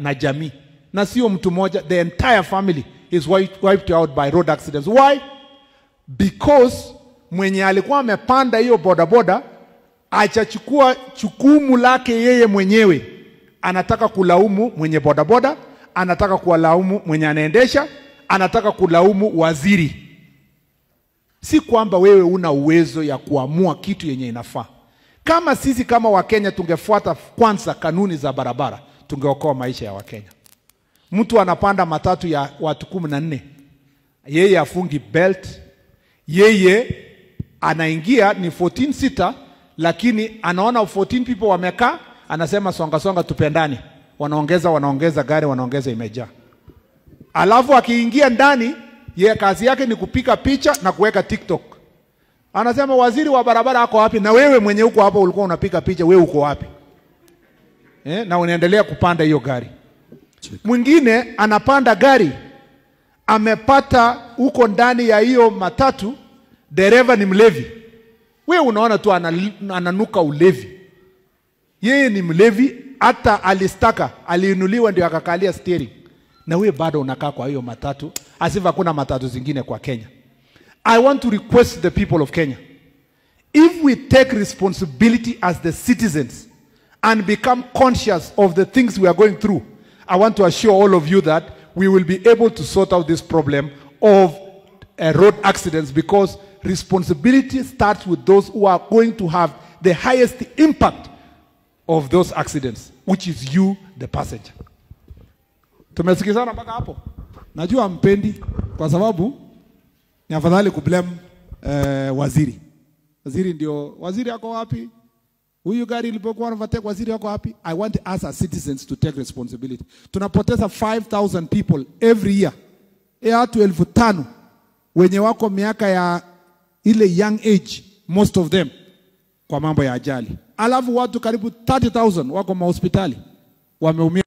na jamii, na sio mtu mmoja. The entire family is wiped, out by road accidents. Why? Because mwenye alikuwa amepanda hiyo bodaboda achachukua chukumu lake yeye mwenyewe, anataka kulaumu mwenye bodaboda, anataka kuwalaumu mwenye anaendesha, anataka kulaumu waziri. Si kwamba wewe una uwezo ya kuamua kitu yenye inafaa. Kama sisi kama Wakenya tungefuata kwanza kanuni za barabara, tungeokoa maisha ya Wakenya. Mtu anapanda matatu ya watu kumi na nne, yeye afungi belt, yeye anaingia ni 14 sita, lakini anaona 14 people wamekaa, anasema songa songa, tupendani. Wanaongeza wanaongeza gari, wanaongeza imejaa. Alafu akiingia ndani, yeye kazi yake ni kupika picha na kuweka TikTok. Anasema waziri wa barabara ako wapi? Na wewe mwenye uko hapa ulikuwa unapika picha, wewe uko wapi? Eh, na unaendelea kupanda hiyo gari. Mwingine anapanda gari amepata huko ndani ya hiyo matatu, dereva ni mlevi. Wewe unaona tu ananuka ulevi, yeye ni mlevi, hata alistaka, aliinuliwa ndio akakalia steering, na wewe bado unakaa kwa hiyo matatu, asiva kuna matatu zingine kwa Kenya. I want to request the people of Kenya if we take responsibility as the citizens and become conscious of the things we are going through, I want to assure all of you that we will be able to sort out this problem of uh, road accidents because responsibility starts with those who are going to have the highest impact of those accidents, which is you, the passenger. Tumesikizana mpaka hapo. Najua mpendi kwa sababu ni afadhali kublame eh, waziri. Waziri ndio waziri ako wapi? Huyu gari ilipokuwa kwa waziri wako wapi? I want us as citizens to take responsibility. Tunapoteza 5000 people every year. E watu elfu tano wenye wako miaka ya ile young age most of them kwa mambo ya ajali. Alafu watu karibu 30000 wako mahospitali wameumia